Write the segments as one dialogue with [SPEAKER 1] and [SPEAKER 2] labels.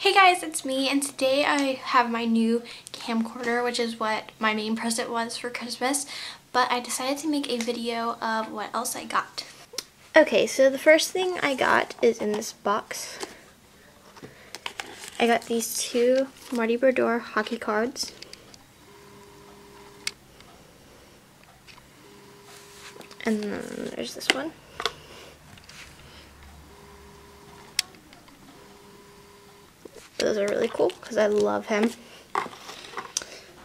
[SPEAKER 1] Hey guys, it's me and today I have my new camcorder which is what my main present was for Christmas but I decided to make a video of what else I got. Okay, so the first thing I got is in this box. I got these two Marty Brodeur hockey cards. And then there's this one. Those are really cool because I love him.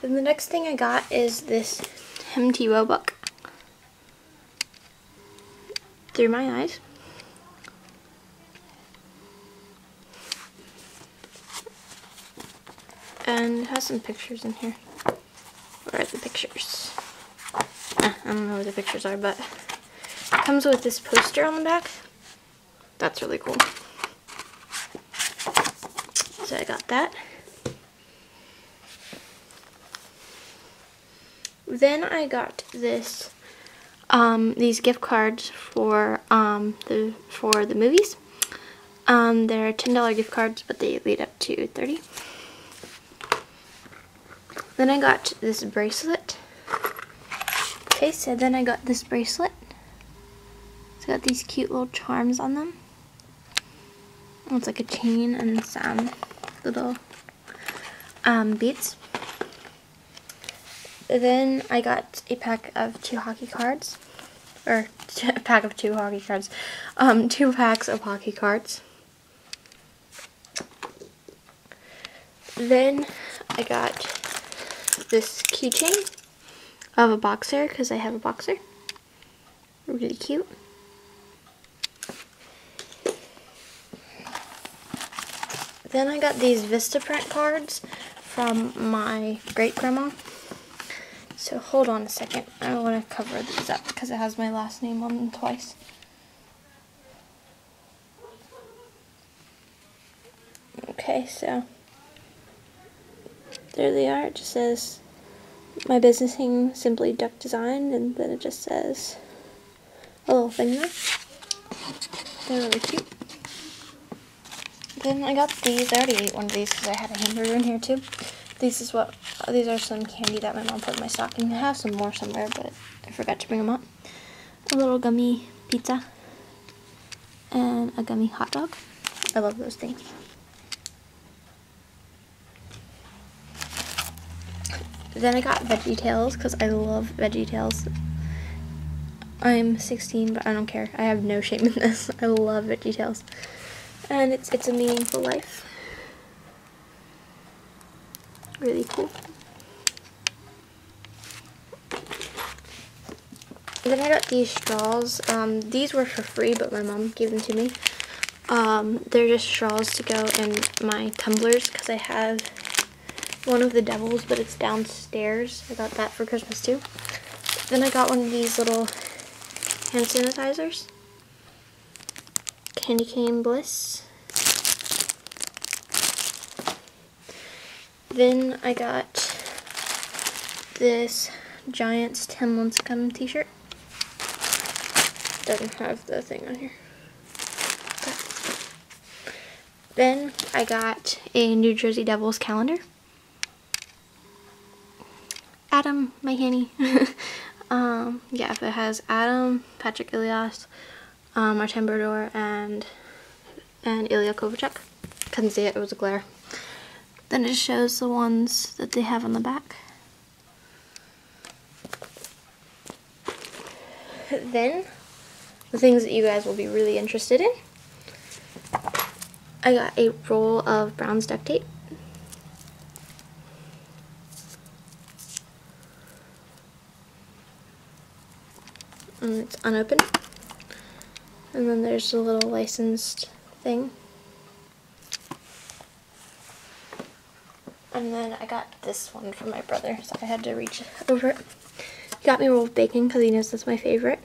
[SPEAKER 1] Then the next thing I got is this Tebow book. Through My Eyes. And it has some pictures in here. Where are the pictures? Eh, I don't know where the pictures are, but it comes with this poster on the back. That's really cool. So I got that. Then I got this, um, these gift cards for um, the for the movies. Um, they're $10 gift cards, but they lead up to 30 Then I got this bracelet. Okay, so then I got this bracelet. It's got these cute little charms on them. It's like a chain and some little um, beads. Then I got a pack of two hockey cards, or a pack of two hockey cards, um, two packs of hockey cards. Then I got this keychain of a boxer because I have a boxer. Really cute. Then I got these Vistaprint cards from my great grandma. So hold on a second. I want to cover these up because it has my last name on them twice. Okay, so there they are. It just says my business name, Simply Duck Design, and then it just says a little thing there. They're really cute. Then I got these. I already ate one of these because I had a hamburger in here too. These is what these are some candy that my mom put in my stocking. I have some more somewhere, but I forgot to bring them up. A little gummy pizza and a gummy hot dog. I love those things. Then I got Veggie Tales because I love Veggie Tales. I'm 16, but I don't care. I have no shame in this. I love Veggie Tales and it's it's a meaningful life. Really cool. Then I got these straws. Um, these were for free, but my mom gave them to me. Um, they're just straws to go in my tumblers because I have one of the devils, but it's downstairs. I got that for Christmas too. Then I got one of these little hand sanitizers. Candy Cane Bliss. Then I got this Giants Tim Lincecum t-shirt. Doesn't have the thing on here. Then I got a New Jersey Devils calendar. Adam, my handy. um, yeah, if it has Adam, Patrik Elias, um, Martin Brodeur, and and Ilya Kovalchuk. Couldn't see it, it was a glare. Then it shows the ones that they have on the back. Then, the things that you guys will be really interested in. I got a roll of Brown's duct tape. And it's unopened. And then there's a little licensed thing. And then I got this one from my brother, so I had to reach over it. He got me a roll of bacon because he knows that's my favorite.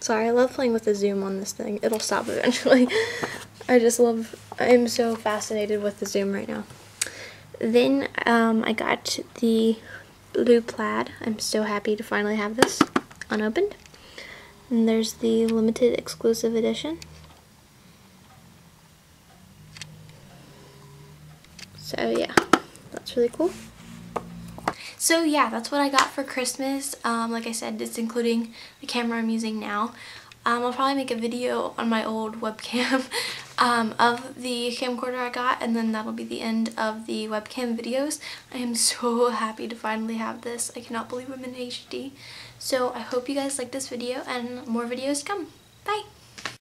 [SPEAKER 1] Sorry, I love playing with the zoom on this thing. It'll stop eventually. I just love, I'm so fascinated with the zoom right now. Then um, I got the blue plaid. I'm so happy to finally have this unopened. And there's the limited exclusive edition. So yeah, that's really cool. So yeah, that's what I got for Christmas. Um, like I said, it's including the camera I'm using now. Um, I'll probably make a video on my old webcam um, of the camcorder I got and then that'll be the end of the webcam videos. I am so happy to finally have this. I cannot believe I'm in HD. So I hope you guys like this video and more videos come. Bye!